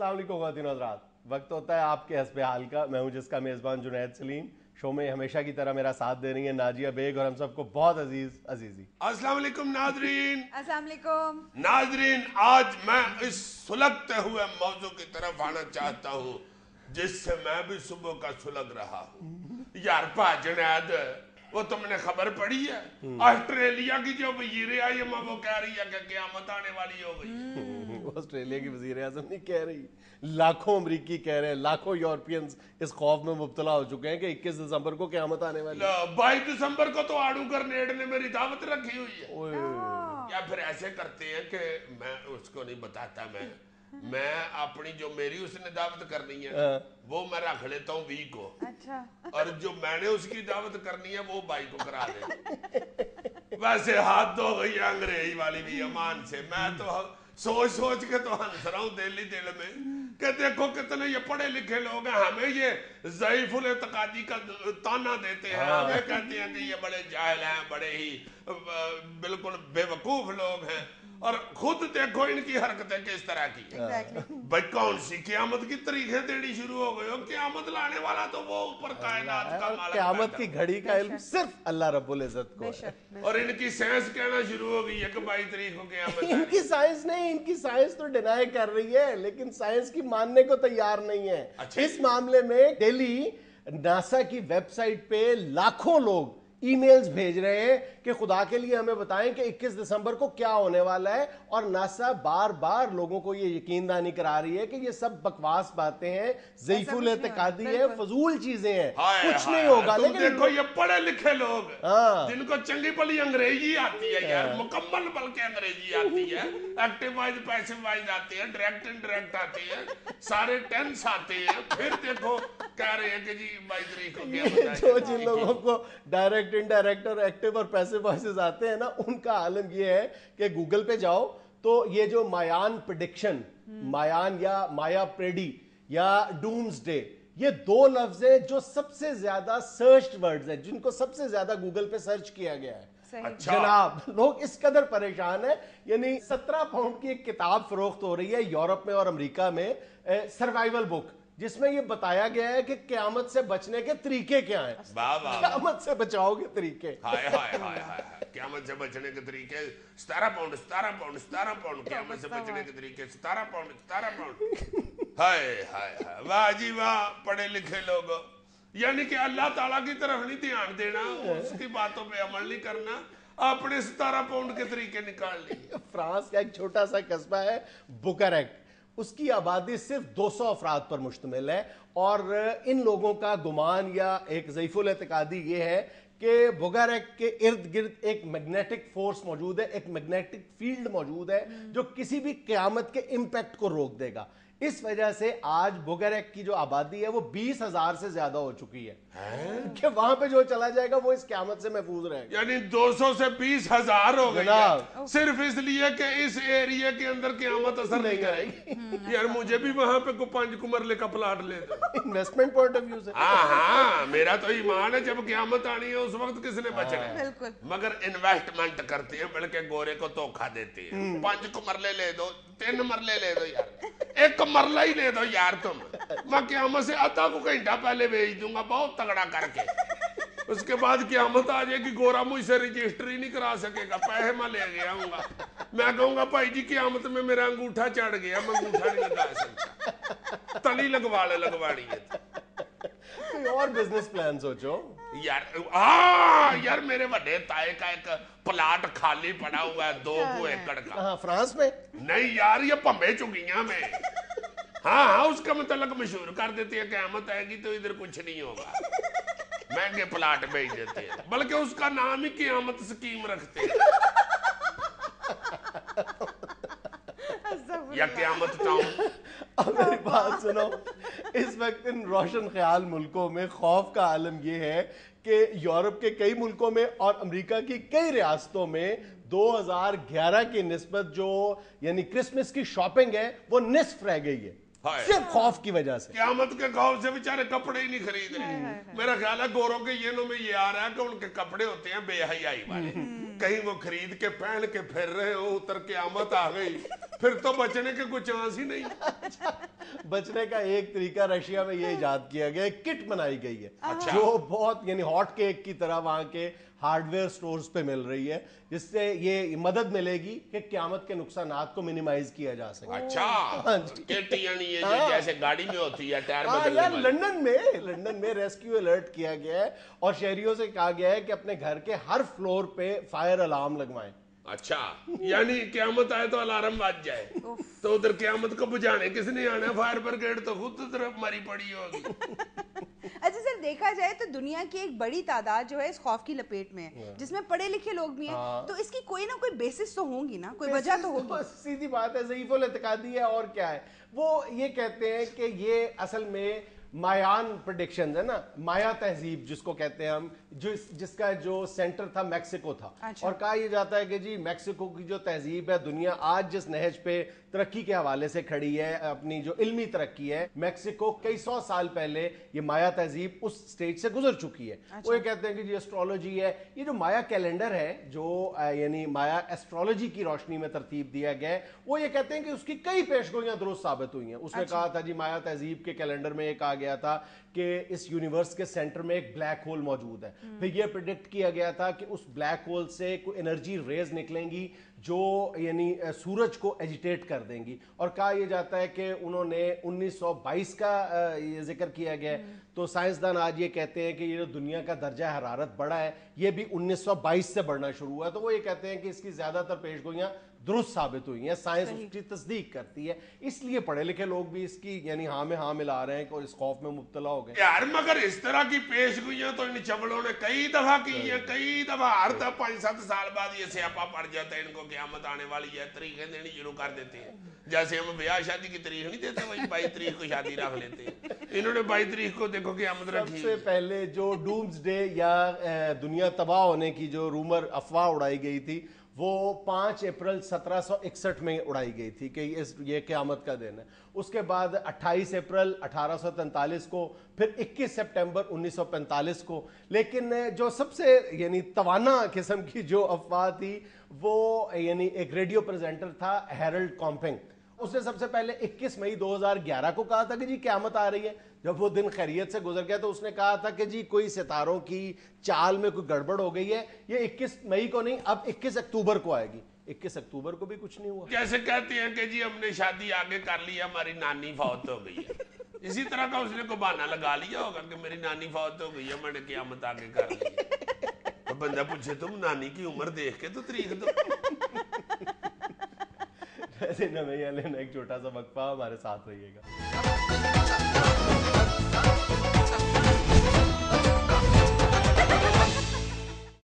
वालेकुम खातिन हजरात वक्त होता है आपके हसब हाल का। मैं हूँ जिसका मेज़बान जुनैद सलीम। शो में हमेशा की तरह मेरा साथ दे रही है नाजिया बेग और हम सबको बहुत अज़ीज़ अजीजी। अस्सलाम नाजरीन। अस्सलाम नाजरीन आज मैं इस सुलगते हुए मौजू की तरफ़ आना चाहता हूँ जिससे मैं भी सुबह का सुलग रहा हूँ। यार भाजनाद वो तुमने खबर पड़ी है? ऑस्ट्रेलिया की जो वज़ीर है वो कह रही है कि क्यामत आने वाली हो गई। वो ऑस्ट्रेलिया की वज़ीर आज़म नहीं कह रही। लाखों अमरीकी कह रहे हैं लाखों यूरोपियंस इस खौफ में मुब्तला हो चुके हैं कि 21 दिसंबर को क्यामत आने वाली बाईस दिसंबर को तो आड़ू ग्रेनेड ने मेरी दावत रखी हुई है। ओए, या फिर ऐसे करते हैं कि मैं उसको नहीं बताता मैं मैं अपनी जो मेरी उसने दावत करनी है हाँ। वो मैं रख लेता हूँ वी को। अच्छा। और जो मैंने उसकी दावत करनी है वो भाई को करा दे। वैसे हाथ धो गई है अंग्रेज़ी वाली भी अमान से। मैं तो सोच सोच के तो हंस रहा हूँ दिल्ली दिल में। कि देखो कितने ये पढ़े लिखे लोग हैं हमें ये जयफुल तकादी का ताना देते हैं। हाँ। हमें कहते हैं कि ये बड़े जाहिल हैं बड़े ही बिल्कुल बेवकूफ़ लोग हैं। और खुद देखो इनकी हरकतें किस तरह की हैं। भाई कौन सी क्यामत की तरीके देनी शुरू हो गई हो? क्यामत लाने वाला तो वो ऊपर कायनात का मालिक क्यामत की घड़ी का इल्म सिर्फ़ अल्लाह रब्बुल इज़्ज़त को है। और इनकी साइंस कहना शुरू हो गई है कि बाईस तारीख को क्यामत है इनकी साइंस नहीं इनकी साइंस तो डिनाई कर रही है लेकिन साइंस की मानने को तैयार नहीं है। अच्छा। इस मामले में डेली नासा की वेबसाइट पे लाखों लोग ईमेल्स भेज रहे हैं कि खुदा के लिए हमें बताएँ कि 21 दिसंबर को क्या होने वाला है और नासा बार बार लोगों को ये यकीन दहानी करा रही है कि ये सब बकवास बातें हैं जयफुल कुछ एतकादी है फजूल चीज़ें हैं। कुछ हाय, नहीं होगा लेकिन देखो ये पढ़े लिखे लोग। हाँ। जिनको चंगी भली अंग्रेज़ी आती है यार मुकम्मल बल्कि अंग्रेज़ी आती है। एक्टिव वाइज पैसिव वाइज आती है डायरेक्ट इनडायरेक्ट आती है। सारे टेंस आते हैं। फिर देखो कह रहे हैं कि जी बाईस तारीख को जो जिन लोगों को डायरेक्ट इनडायरेक्ट और एक्टिव और पैसिव वॉइसेस आते हैं ना उनका आलम ये है कि गूगल पे जाओ तो ये जो मायान प्रिडिक्शन मायान या माया प्रेडी या डूम्स डे ये दो लफ्ज है जो सबसे ज़्यादा सर्च वर्ड्स है जिनको सबसे ज़्यादा गूगल पे सर्च किया गया है। अच्छा। जनाब लोग इस कदर परेशान है यानी सत्रह पाउंड की एक किताब फरोख्त हो रही है यूरोप में और अमेरिका में सर्वाइवल बुक जिसमें ये बताया गया है कि क्यामत से बचने के तरीके क्या हैं। वाह वाह क्यामत से बचाव के तरीके। हाय हाय हाय हाय हाय। क्यामत से बचने के तरीके सतारह पाउंड सतारह पाउंड सतारह पाउंड। क्यामत से बचने के तरीके सतारह पाउंड सतारह पाउंड। हाय हाय हाय। वाह जी वाह पढ़े लिखे लोग। यानी कि अल्लाह ताला की तरफ़ नहीं ध्यान देना उसकी बातों पे अमल नहीं करना। अपने सतारह पाउंड के तरीके निकाल लिए। फ्रांस का एक छोटा सा कस्बा है बुकारेक्ट। उसकी आबादी सिर्फ़ 200 अफराद पर मुश्तमिल है। और इन लोगों का गुमान या एक जयफुल एतकादी ये है कि बुगारेक के इर्द गिर्द एक मैग्नेटिक फोर्स मौजूद है एक मैग्नेटिक फ़ील्ड मौजूद है जो किसी भी क्यामत के इम्पैक्ट को रोक देगा। इस वजह से आज बुगारेक की जो आबादी है वो बीस हज़ार से ज़्यादा हो चुकी है। कि वहाँ पे जो चला जाएगा वो इस क्यामत से महफूज रहेगा। यानी 200 से बीस हज़ार हो गई। है। सिर्फ़ इसलिए कि इस एरिया के अंदर क्यामत असर नहीं करेगी। यार मुझे भी वहाँ पे को पंच कुमरले का प्लाट ले दो। इन्वेस्टमेंट पॉइंट ऑफ़ व्यू से। हाँ हाँ मेरा तो ईमान है जब क्यामत आनी है उस वक्त किसने बचना है? बिल्कुल। मगर इन्वेस्टमेंट करती है बल्कि गोरे को धोखा देती है। पाँच को मरले ले दो तीन मरले ले दो यार। एक मरला ही ले दो यार तुम। मैं क्यामत से को घंटा पहले भेज दूँगा, बहुत तगड़ा करके। उसके बाद क्यामत आ जाएगी, गोरा मुझसे ही नहीं करा सकेगा, पैसे मैं ले गया हूँ मैं कहूँगा, भाई जी, क्यामत में मेरा अंगूठा चढ़ गया, मैं अंगूठा नहीं लगा सकता। तली लगवा ले लगवानी है। कोई और बिज़नेस प्लान सोचो यार हाँ यार मेरे बड़े ताए का एक प्लाट खाली पड़ा हुआ है दो को एकड़ का। हाँ फ्रांस में? नहीं यार ये पम्बे चुकिया में। हाँ हाँ उसका मतलब मशहूर कर देते हैं क्यामत आएगी तो इधर कुछ नहीं होगा। महँगे प्लाट बेच देते हैं। बल्कि उसका नाम ही क्यामत स्कीम रखते हैं। या क्यामत टाउन अब मेरी बात सुनो। इस वक्त इन रोशन ख्याल मुल्कों में खौफ का आलम यह है कि यूरोप के कई मुल्कों में और अमेरिका की कई रियासतों में 2011 की निस्बत जो यानी क्रिसमस की शॉपिंग है वो निस्फ रह गई है। सिर्फ़ खौफ की वजह से। क्यामत के खौफ से बेचारे कपड़े ही नहीं खरीद रहे मेरा ख्याल है गोरों के येनों में ये आ रहा है कि उनके कपड़े होते हैं बेहयाई वाले। कहीं वो खरीद के पहन के फिर रहे हो उतर के आमद आ गई। फिर तो बचने के कुछ चांस ही नहीं। बचने का एक तरीका रशिया में ये इजाद किया गया है किट बनाई गई है। अच्छा। जो बहुत यानी हॉट केक की तरह वहाँ के हार्डवेयर स्टोर्स पे मिल रही है जिससे ये मदद मिलेगी कि क्यामत के नुकसान को मिनिमाइज किया जा सके। अच्छा। किट यानी ये हाँ। जैसे गाड़ी में होती है टायर हाँ बदलने यार वाली। लंदन में लंदन में रेस्क्यू अलर्ट किया गया है और शहरियों से कहा गया है कि अपने घर के हर फ्लोर पे फायर अलार्म लगवाएँ। अच्छा। यानी क्यामत आए तो अलार्म बज जाए। तो उधर क्यामत को बुझाने किसने आना फायर ब्रिगेड तो खुद तरफ़ मरी पड़ी होगी। अच्छा सर देखा जाए तो दुनिया की एक बड़ी तादाद जो है इस खौफ की लपेट में है जिसमें पढ़े लिखे लोग भी हैं। हाँ। तो इसकी कोई ना कोई बेसिस तो होंगी ना कोई वजह तो होगी। बस सीधी बात है इत्तेकादी है और क्या है? वो ये कहते हैं कि ये असल में मायान प्रडिक्शन है ना? माया तहजीब जिसको कहते हैं हम जो जिसका जो सेंटर था मैक्सिको था। अच्छा। और कहा यह जाता है कि जी मैक्सिको की जो तहजीब है दुनिया आज जिस नहज पे तरक्की के हवाले से खड़ी है अपनी जो इल्मी तरक्की है मैक्सिको कई सौ साल पहले ये माया तहजीब उस स्टेज से गुजर चुकी है। अच्छा। वो ये कहते हैं कि जी एस्ट्रोलॉजी है। ये जो माया कैलेंडर है जो यानी माया एस्ट्रोलॉजी की रोशनी में तरतीब दिया गया है वो ये कहते हैं कि उसकी कई पेशगोइयाँ दुरुस्त साबित हुई हैं। उसने कहा था जी माया तहजीब के कैलेंडर में एक आ गया था कि इस यूनिवर्स के सेंटर में एक ब्लैक होल मौजूद है। फिर ये प्रिडिक्ट किया गया था कि उस ब्लैक होल से कोई एनर्जी रेज निकलेंगी जो यानी सूरज को एजिटेट कर देंगी। और कहा यह जाता है कि उन्होंने 1922 का ये ज़िक्र किया गया। है तो साइंसदान आज ये कहते हैं कि ये जो दुनिया का दर्जा हरारत बढ़ा है ये भी 1922 से बढ़ना शुरू हुआ तो वो ये कहते हैं कि इसकी ज़्यादातर पेशगोइयाँ दुरुस्त साबित हुई हैं साइंस उसकी तस्दीक करती है इसलिए पढ़े लिखे लोग भी इसकी यानी हाँ में हाँ मिला रहे हैं और इस खौफ में मुब्तला हो गए। यार मगर इस तरह की पेशगोइयाँ तो इन चबड़ों ने कई दफ़ा की है कई दफ़ा। हर दफ़ा पाँच सात साल बाद ये स्यापा पड़ जाता है इनको क्यामत आने वाली है तरीके देनी शुरू कर देते हैं। जैसे हम ब्याह शादी की तारीख नहीं देते वही बाईस तारीख को शादी रख लेते हैं। इन्होंने बाईस तारीख को देखो क्यामत रखी सबसे पहले जो डूम्स डे या दुनिया तबाह होने की जो रूमर अफवाह उड़ाई गई थी वो 5 अप्रैल 1761 में उड़ाई गई थी कि इस, ये क्यामत का दिन है। उसके बाद 28 अप्रैल 1843 को, फिर 21 सितंबर 1945 को। लेकिन जो सबसे, यानी तवाना किस्म की जो अफवाह थी, वो, यानी एक रेडियो प्रेजेंटर था, हेरल्ड कॉम्पिंग। उसने सबसे पहले 21 मई 2011 को कहा था कि जी, क्यामत आ रही है। जब वो दिन खैरियत से गुजर गया तो उसने कहा था कि जी, कोई सितारों की चाल में कोई गड़बड़ हो गई है। ये 21 मई को नहीं, अब 21 अक्टूबर को आएगी। 21 अक्टूबर को भी कुछ नहीं हुआ। कैसे कहते हैं कि जी, हमने शादी आगे कर ली हमारी नानी फौत हो गई है। इसी तरह का उसने को बहाना लगा लिया होगा कि मेरी नानी फौत हो गई है, मैंने क्यामत आगे कर ली तो बंदा पूछे, तुम नानी की उम्र देख के तो तरीक दो। ऐसे नवैया लेना एक छोटा सा वक्फा हमारे साथ रहिएगा।